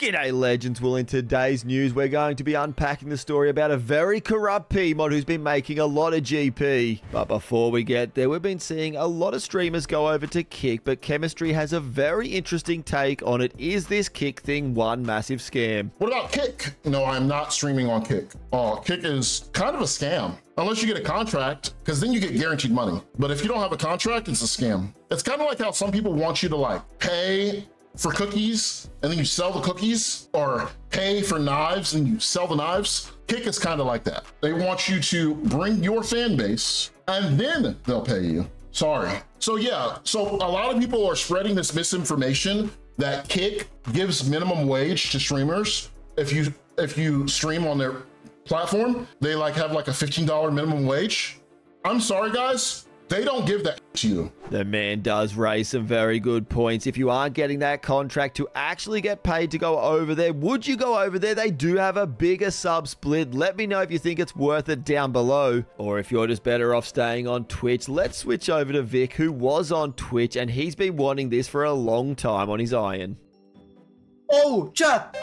G'day, legends. Well, in today's news, we're going to be unpacking the story about a very corrupt PMod who's been making a lot of GP. But before we get there, we've been seeing a lot of streamers go over to Kick, but Chymistry has a very interesting take on it. Is this Kick thing one massive scam? What about Kick? No, I'm not streaming on Kick. Oh, Kick is kind of a scam. Unless you get a contract, because then you get guaranteed money. But if you don't have a contract, it's a scam. It's kind of like how some people want you to like pay for cookies and then you sell the cookies or pay for knives and you sell the knives. Kick is kind of like that. They want you to bring your fan base and then they'll pay you. Sorry. So yeah, so a lot of people are spreading this misinformation that Kick gives minimum wage to streamers. If you if you stream on their platform, they like have like a $15 minimum wage. I'm sorry guys, they don't give that to you. The man does raise some very good points. If you aren't getting that contract to actually get paid to go over there, would you go over there? They do have a bigger sub split. Let me know if you think it's worth it down below. Or if you're just better off staying on Twitch, let's switch over to Vic, who was on Twitch, and he's been wanting this for a long time on his iron. Oh, chat!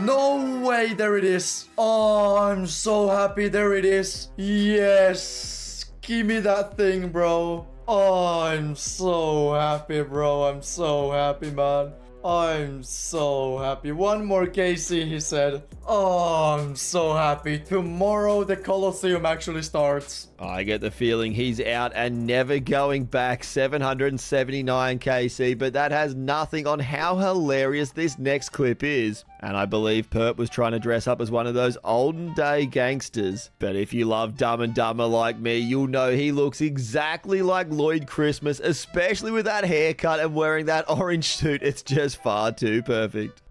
No way, there it is. Oh, I'm so happy, there it is. Yes. Give me that thing, bro. Oh, I'm so happy, bro. I'm so happy, man. I'm so happy. One more KC, he said. Oh, I'm so happy. Tomorrow the Colosseum actually starts. I get the feeling he's out and never going back. 779 KC, but that has nothing on how hilarious this next clip is. And I believe Purpp was trying to dress up as one of those olden day gangsters. But if you love Dumb and Dumber like me, you'll know he looks exactly like Lloyd Christmas, especially with that haircut and wearing that orange suit. It's just far too perfect.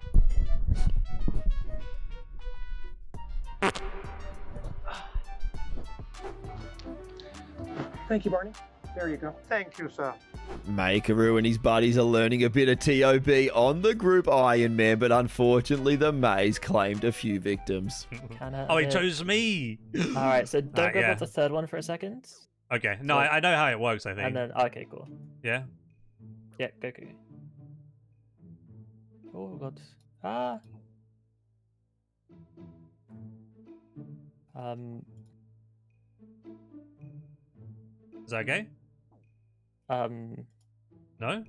Thank you, Barney. There you go. Thank you, sir. Maikeru and his buddies are learning a bit of TOB on the group Iron Man, but unfortunately the maze claimed a few victims. Kinda Oh, he bit- chose me. All right, so don't Alright, go yeah. about the third one for a second, Okay, no, I, I know how it works. I think. and then okay, cool. Yeah. Yeah, go, go. Go. Oh god. Ah. Um. Is that okay? Um. No.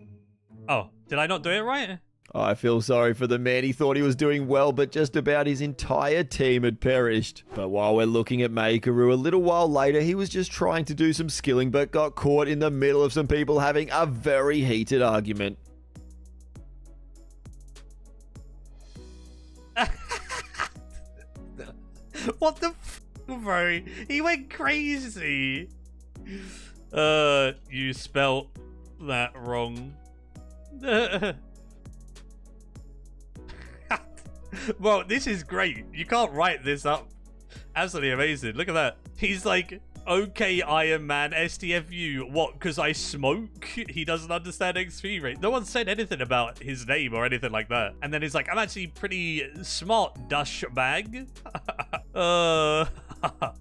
Oh, did I not do it right? I feel sorry for the man. He thought he was doing well, but just about his entire team had perished. But while we're looking at Maikeru, a little while later, he was just trying to do some skilling, but got caught in the middle of some people having a very heated argument. what the bro? He went crazy. Uh, you spelt that wrong. well, this is great. You can't write this up. Absolutely amazing. Look at that. He's like, okay, Iron Man, STFU. What? Because I smoke? He doesn't understand XP rate. No one said anything about his name or anything like that. And then he's like, I'm actually pretty smart, Dush bag. Uh.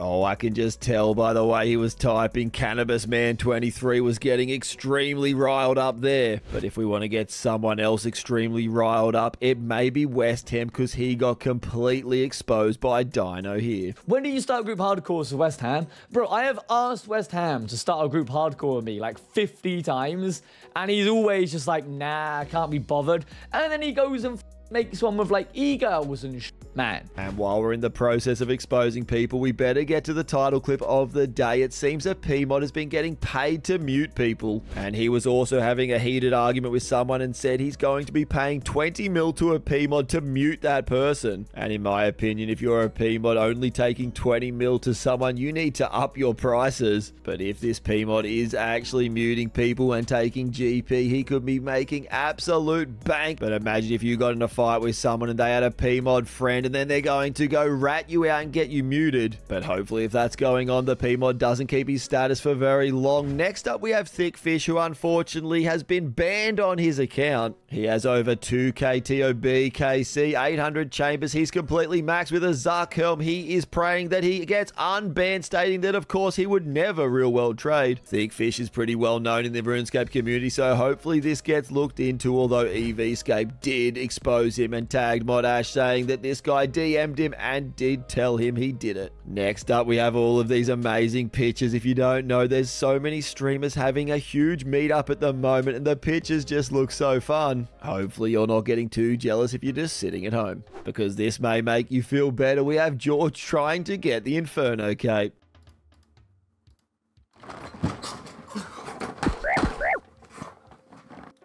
Oh, I can just tell by the way he was typing Cannabis Man 23 was getting extremely riled up there. But if we want to get someone else extremely riled up, it may be West Ham because he got completely exposed by Dino here. When do you start group hardcore with West Ham? Bro, I have asked West Ham to start a group hardcore with me like 50 times, and he's always just like, nah, can't be bothered. And then he goes and f- makes one with like egos and sh- man. And while we're in the process of exposing people, we better get to the title clip of the day. It seems that PMod has been getting paid to mute people. And he was also having a heated argument with someone and said he's going to be paying 20 mil to a PMod to mute that person. And in my opinion, if you're a PMod only taking 20 mil to someone, you need to up your prices. But if this PMod is actually muting people and taking GP, he could be making absolute bank. But imagine if you got in a fight with someone and they had a PMod friend and then they're going to go rat you out and get you muted. But hopefully if that's going on, the PMod doesn't keep his status for very long. Next up, we have ThiccFish, who unfortunately has been banned on his account. He has over 2k TOB, KC, 800 chambers. He's completely maxed with a Zark Helm. He is praying that he gets unbanned, stating that of course he would never real world trade. ThiccFish is pretty well known in the RuneScape community, so hopefully this gets looked into, although EVscape did expose him and tagged Mod Ash saying that this guy DM'd him and did tell him he did it. Next up, we have all of these amazing pictures. If you don't know, there's so many streamers having a huge meetup at the moment, and the pictures just look so fun. Hopefully, you're not getting too jealous if you're just sitting at home, because this may make you feel better. We have George trying to get the Inferno cape.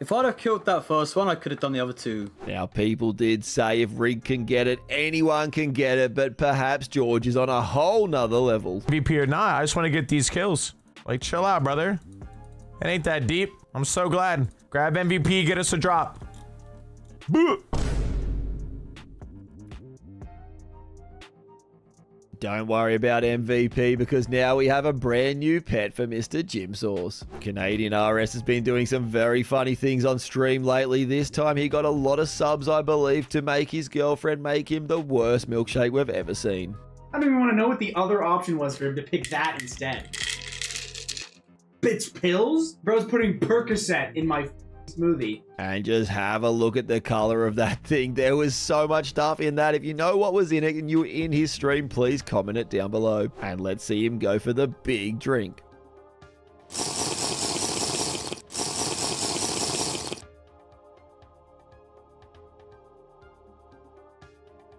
If I'd have killed that first one, I could have done the other two. Now, people did say if Rig can get it, anyone can get it, but perhaps George is on a whole nother level. MVP or not, I just want to get these kills. Like, chill out, brother. It ain't that deep. I'm so glad. Grab MVP, get us a drop. Boo! Don't worry about MVP because now we have a brand new pet for Mr. Jim Sauce. Canadian RS has been doing some very funny things on stream lately. This time he got a lot of subs, I believe, to make his girlfriend make him the worst milkshake we've ever seen. I don't even want to know what the other option was for him to pick that instead. It's pills? Bro's putting Percocet in my smoothie. And just have a look at the color of that thing. There was so much stuff in that. If you know what was in it and you were in his stream, please comment it down below. And let's see him go for the big drink.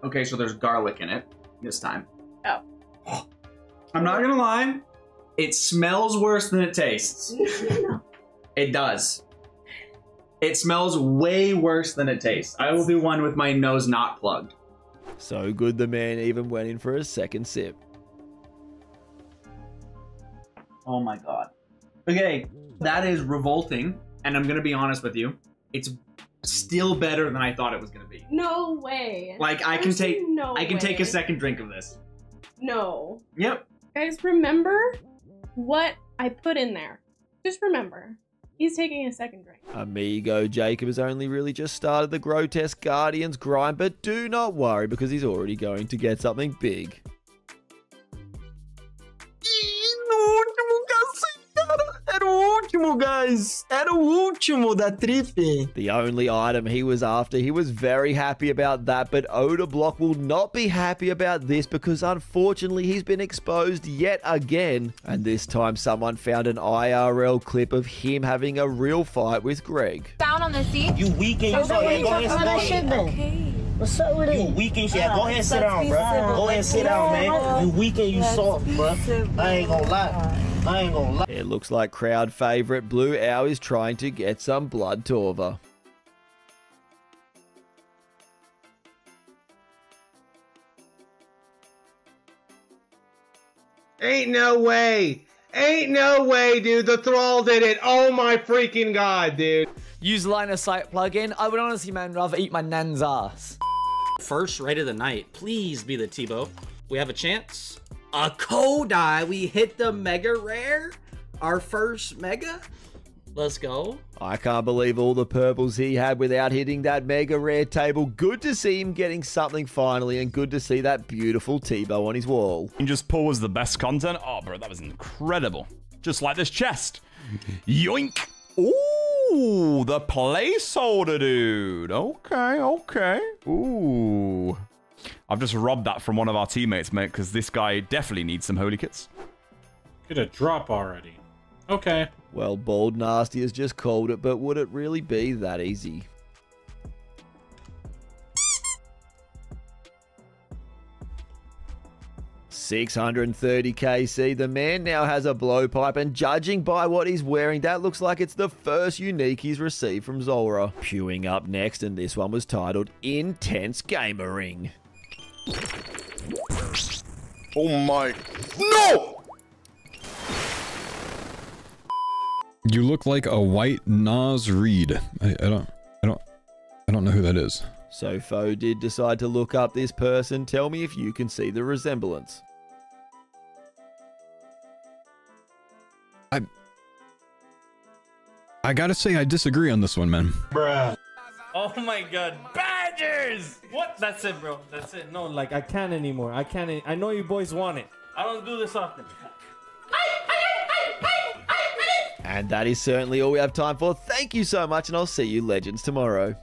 Okay, so there's garlic in it this time. Oh. I'm not gonna lie, it smells worse than it tastes. It does. It smells way worse than it tastes. I will do one with my nose not plugged. So good the man even went in for a second sip. Oh my god. Okay, that is revolting, and I'm gonna be honest with you. It's still better than I thought it was gonna be. No way. Like I can There's take no I can take a second drink of this. No. Yep. Guys, remember what I put in there. Just remember. He's taking a second drink. Amigo Jacob has only really just started the Grotesque Guardians grind, but do not worry because he's already going to get something big. Último, guys. Era o último da trip. The only item he was after, he was very happy about that, but Odablock will not be happy about this because unfortunately he's been exposed yet again. And this time someone found an IRL clip of him having a real fight with Greg. Down on the seat. You weak and you so yeah, go ahead and sit down. Okay. What's up with it? You weak and shit. Yeah, go ahead and sit down, bro. Go ahead and sit down, man. You weak and you soft, bro. I ain't gonna lie. I ain't gonna lie. It looks like crowd favorite Blue Owl is trying to get some blood Torva. Ain't no way. Ain't no way, dude. The thrall did it. Oh my freaking god, dude. Use line of sight plugin. I would honestly, man, rather eat my nan's ass. First raid of the night. Please be the Tbow. We have a chance. A Kodai. We hit the mega rare. Our first mega. Let's go. I can't believe all the purples he had without hitting that mega rare table. Good to see him getting something finally, and good to see that beautiful Tbow on his wall. And just pause the best content. Oh, bro, that was incredible. Just like this chest. Yoink. Ooh, the placeholder, dude. Okay, okay. Ooh. I've just robbed that from one of our teammates, mate, because this guy definitely needs some holy kits. Get a drop already. Okay. Well, Bold Nasty has just called it, but would it really be that easy? Six hundred and thirty KC. The man now has a blowpipe, and judging by what he's wearing, that looks like it's the first unique he's received from Zulrah. Queuing up next, and this one was titled Intense Gamering. Oh my. No! You look like a white Nas Reed. I, I don't, I don't, I don't know who that is. So Foe did decide to look up this person. Tell me if you can see the resemblance. I I gotta say, I disagree on this one, man. Bruh. Oh my god. Badgers! What? That's it, bro. That's it. No, like, I can't anymore. I can't. any- I know you boys want it. I don't do this often. And that is certainly all we have time for. Thank you so much, and I'll see you legends tomorrow.